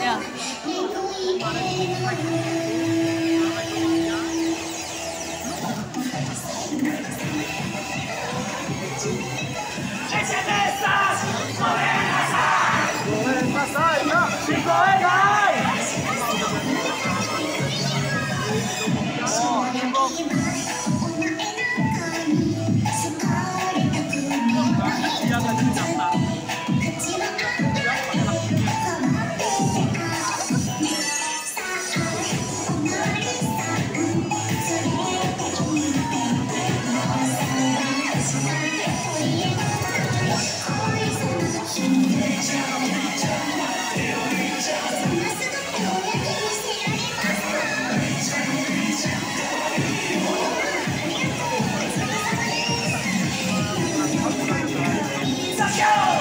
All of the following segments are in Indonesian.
Yeah. Ini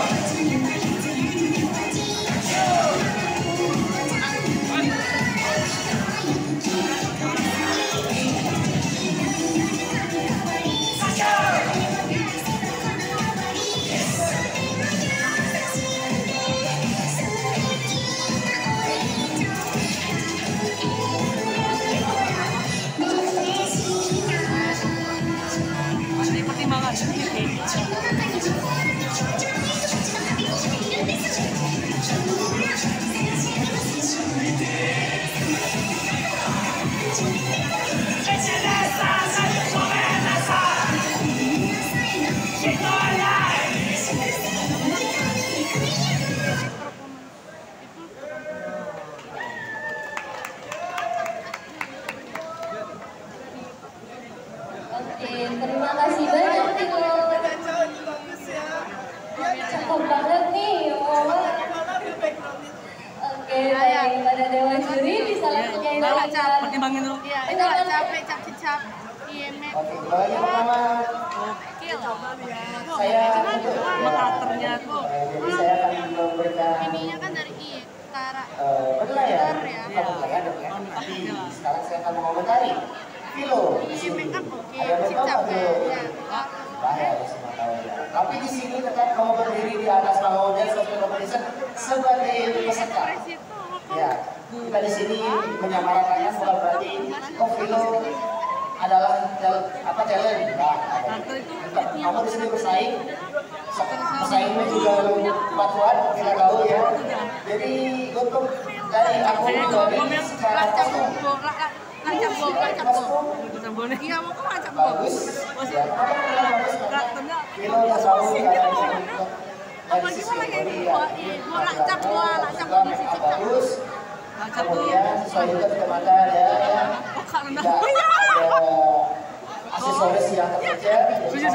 Cakep banget nih, oh. Oke, baik. Pada Dewan Juri bisa langsung nyanyi Nah, pertimbangin dulu. Iya, itu nggak capek, cap cicap. Iya, Mek. Oke, pertama Kill. saya karakternya tuh. saya akan memberikan ininya kan dari I, Tara. eh, Bener ya. dong ya. Sekarang saya akan mengomentari Kilo Iya. Mek kan oke, Ada yang cicap tahu ya. Kilo? Ya. Bahaya ya semua tahu ya. Tapi di sini tetap kamu berdiri di atas panggung social competition sebagai peserta. Itu, kok Ya, kita di sini menyamaratakan bukan berarti Vilo adalah apa challenge. Nah, kamu di sini bersaing. Bersaingnya juga kuat kuat kita tahu ya. Jadi untuk dari aku dari secara kostum bol, la- la- lancap bol, lancap bol. kostum bisa boleh. Iya, mau kok lancap bol. bagus. Ya, kita bagus? Karena karakternya Vilo udah tahu kayak gitu? ya. Iya, lancap, gua lancap, gua. Lancap sesuai juga ya. ya. Oh, aksesoris yang terkejar jadi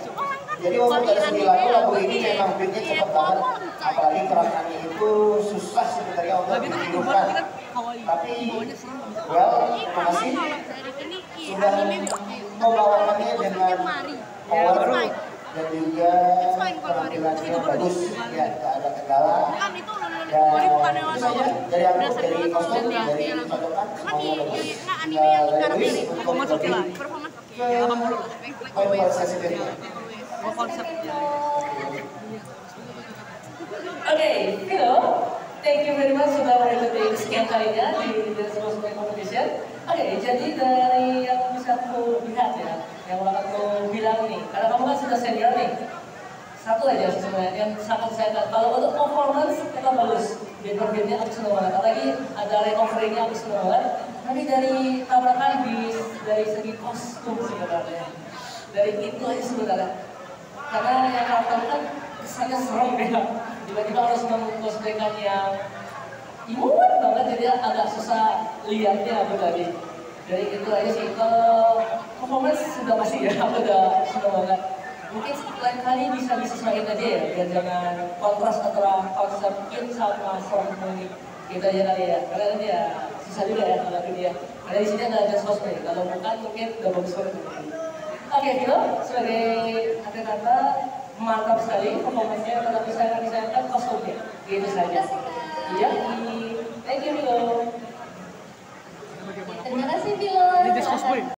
juga untuk dari lagu lagu ini memang beatnya cepat banget apalagi gerakannya itu susah sebenarnya untuk dihidupkan tapi well Ini terima memang kasih kalau dari ini i sudah membawakannya dengan power. Dan juga itu bagus ya tidak ada kendala Kan itu dan dari bukan yang dari aku dari kostum dan dari dia lagu. cocokan Kan i semuanya bagus i nggak anime yang dari Performance oke lah. Performance oke. ke 80 lah. poin poin sensitif konsepnya. Oke, Vino, thank you very much sudah mengikuti sekian kalinya di The Competition. Oke, jadi dari yang bisa aku lihat ya, yang aku bilang nih, karena kamu sudah senior nih, satu aja sebenarnya yang sangat saya lihat. Kalau untuk performance kita bagus, di beatnya aku seneng banget. Apalagi ada recovery-nya aku seneng banget. Tapi dari tabrakan di dari segi kostum sebenarnya, dari itu aja sebenarnya. Karena yang karakter kan kesannya serem ya. Tiba-tiba harus mengcosplaykan yang imut banget jadi agak susah lihatnya aku tadi. Dari itu aja sih. Kalau performance sudah pasti ya, aku udah seneng banget. Mungkin lain kali bisa disesuaikan aja ya, biar jangan kontras antara konsep kit sama serem ini. Gitu aja kali ya. Karena nanti ya susah juga ya kalau dia. Karena di sini ada just cosplay. Kalau bukan mungkin udah bagus banget. Oke, Vino, sebagai atlet kata mantap sekali performanya kalau misalnya disayangkan kostumnya. Gitu saja. Iya, thank you Vino. Terima kasih Bilo. Ini diskus, boy.